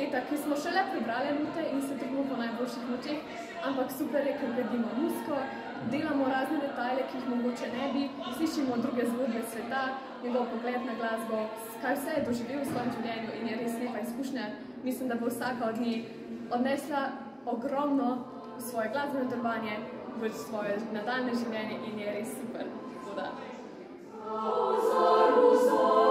dekleta, ki smo šele prebrali note in se tukmo po najboljših močeh, ampak super je, ker gradimo musko, delamo razne detajle, ki jih mogoče ne bi, slišimo druge zgodbe sveta, njegov pogled na glasbo, kaj vse je doživel v svojem življenju in je res lepa izkušnja. Mislim, da bo vsaka od njih odnesla ogromno v svoje glasbeno delovanje, v svoje nadaljne življenje in je res super. Voda. Discrimination,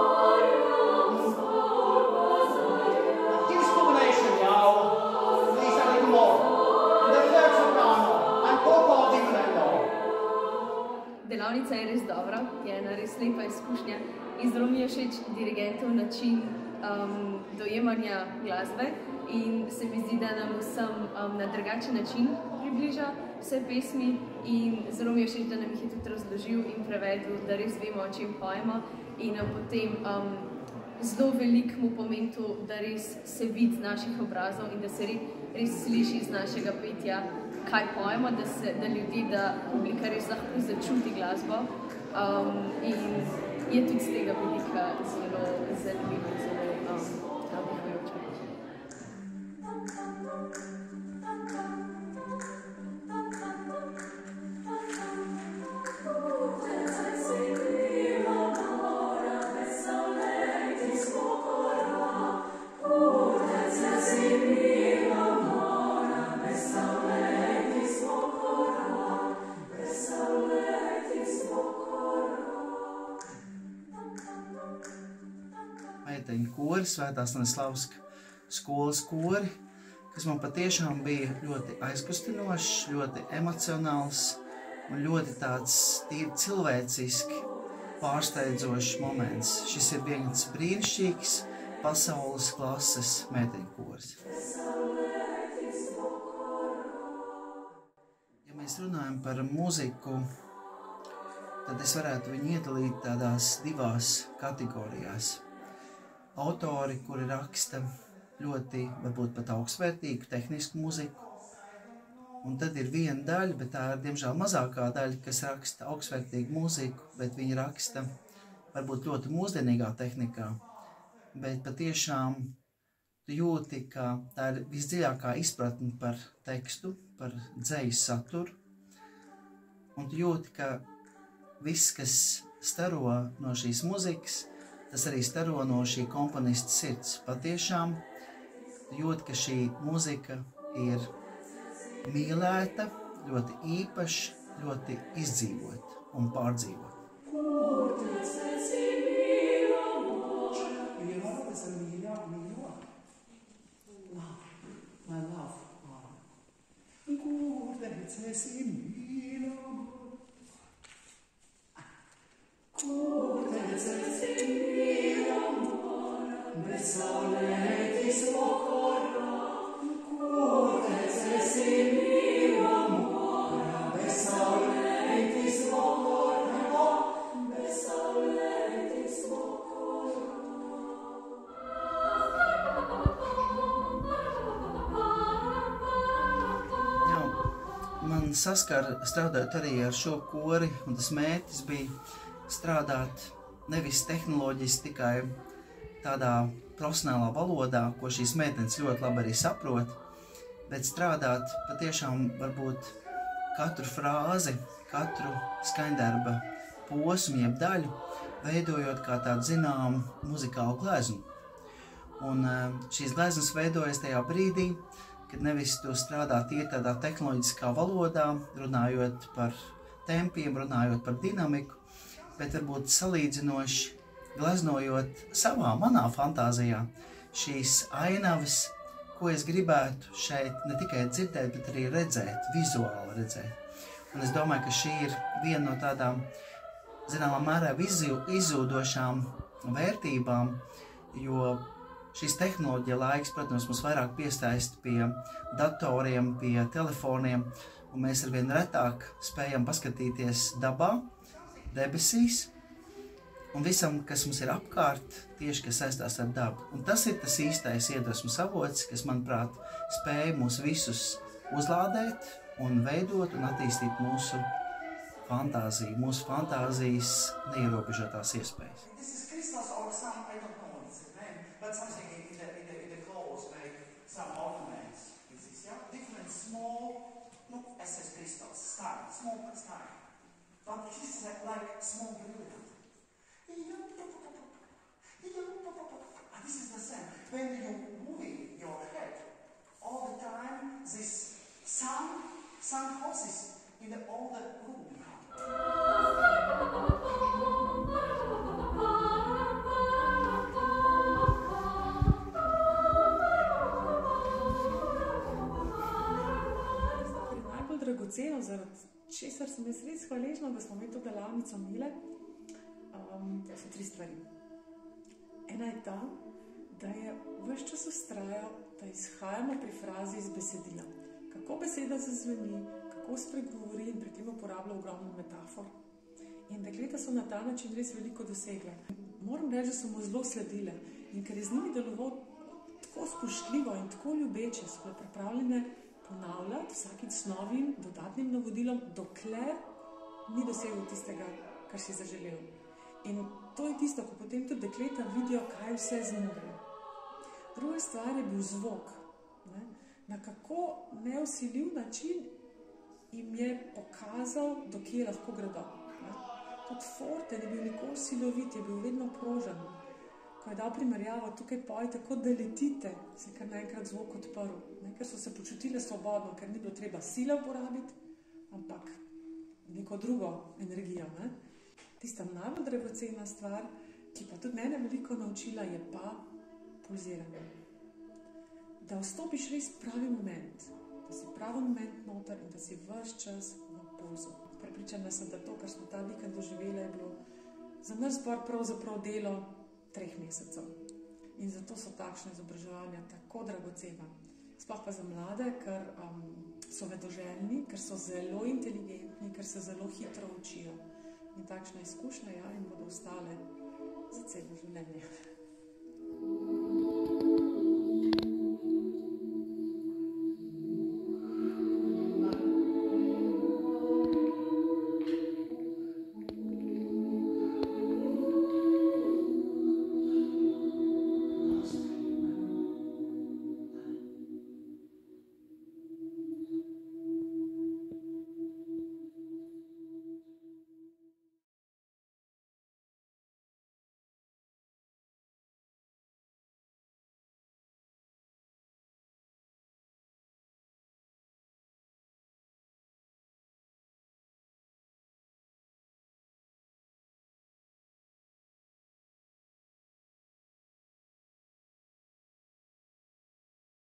Delavnica je res dobra, je ena res lepa izkušnja. In zelo mi je všeč dirigentov način um, dojemanja glasbe in se mi zdi, da nam vsem um, na drugačen način približa vse pesmi in zelo mi je všeč, da nam jih je tudi razložil in prevedel, da res vemo, o čem pojemo in nam potem um, zelo velik mu pomeni to, da res se vidi naših obrazov in da se res, res sliši iz našega petja, kaj pojemo, da, se, da ljudi, da publika res lahko začuti glasbo. Um, in je tudi z tega vidika zelo zanimivo zelo um, meiteņu kori, Svētās Neslavska skolas kori, kas man patiešām bija ļoti aizkustinošs, ļoti emocionāls un ļoti tāds tīri cilvēciski pārsteidzošs moments. Šis ir viens brīnišķīgs pasaules klases meiteņu koris. Ja mēs runājam par muziku, tad es varētu viņu iedalīt tādās divās kategorijās autori, kuri raksta ļoti, varbūt pat augstvērtīgu tehnisku muziku. Un tad ir viena daļa, bet tā ir diemžēl mazākā daļa, kas raksta augstvērtīgu mūziku, bet viņi raksta varbūt ļoti mūsdienīgā tehnikā. Bet patiešām jūti, ka tā ir visdziļākā izpratne par tekstu, par dzējas saturu. Un tu jūti, ka viss, kas staro no šīs muzikas, tas arī staro no šī komponista sirds. Patiešām jūt, ka šī mūzika ir mīlēta, ļoti īpaša, ļoti izdzīvota un pārdzīvota. Man saskara strādājot arī ar šo kori, un tas mērķis bija strādāt nevis tehnoloģiski tikai tādā profesionālā valodā, ko šīs meitenes ļoti labi arī saprot, bet strādāt patiešām varbūt katru frāzi, katru skaņdarba posmu, jeb daļu, veidojot kā tādu zināmu muzikālu gleznu. Un eh, šīs gleznas veidojas tajā brīdī, kad nevis tu strādā tie tādā tehnoloģiskā valodā, runājot par tempiem, runājot par dinamiku, bet varbūt salīdzinoši gleznojot savā, manā fantāzijā šīs ainavas, ko es gribētu šeit ne tikai dzirdēt, bet arī redzēt, vizuāli redzēt. Un es domāju, ka šī ir viena no tādām, zināmā mērā, izzūdošām vērtībām, jo šis tehnoloģija laiks, protams, mums vairāk piesaista pie datoriem, pie telefoniem, un mēs arvien retāk spējam paskatīties dabā, debesīs, un visam, kas mums ir apkārt, tieši kas saistās ar dabu. Un tas ir tas īstais iedvesmas avots, kas, manuprāt, spēj mūs visus uzlādēt un veidot un attīstīt mūsu fantāziju, mūsu fantāzijas neierobežotās iespējas. Small star. But it is like small brilliant. And this is the same. When you move your head, all the time this sun, sun causes in the, all the room. Sem jaz res hvaležna, da smo mi to delavnico imeli, um, so tri stvari. Ena je ta, da je vse čas ustrajal, da izhajamo pri frazi iz besedila. Kako beseda zazveni, kako spregovori in pri tem uporablja ogromno metafor. In dekleta so na ta način res veliko dosegle. Moram reči, da so mu zelo sledile in ker je z njimi deloval tako spoštljivo in tako ljubeče, so bile pripravljene ponavljati vsakič s novim, dodatnim navodilom, dokler ni dosegel tistega, kar si zaželel. In to je tisto, ko potem tudi dekleta vidijo, kaj vse zmorejo. Druga stvar je bil zvok. Ne? Na kako neusiljiv način jim je pokazal, dokje lahko gredo. Ne? Tudi Forte ni bil nikoli silovit, je bil vedno prožen. Ko je dal primerjavo, tukaj pojete, kot da letite, se je kar naenkrat zvok odprl, ne? ker so se počutile svobodno, ker ni bilo treba sile uporabiti, ampak neko drugo energijo. Ne? Tista najbolj dragocena stvar, ki pa tudi mene veliko naučila, je pa pulziranje. Da vstopiš res pravi moment, da si pravi moment noter in da si vse čas v pulzu. Pripričana sem, da to, kar smo ta vikend doživeli, je bilo za nas zbor pravzaprav delo treh mesecev. In zato so takšne izobraževanja tako dragocena. Sploh pa za mlade, ker um, so vedoželjni, ker so zelo inteligentni, ker se zelo hitro učijo. In takšne izkušnje ja, jim bodo ostale za celo življenje.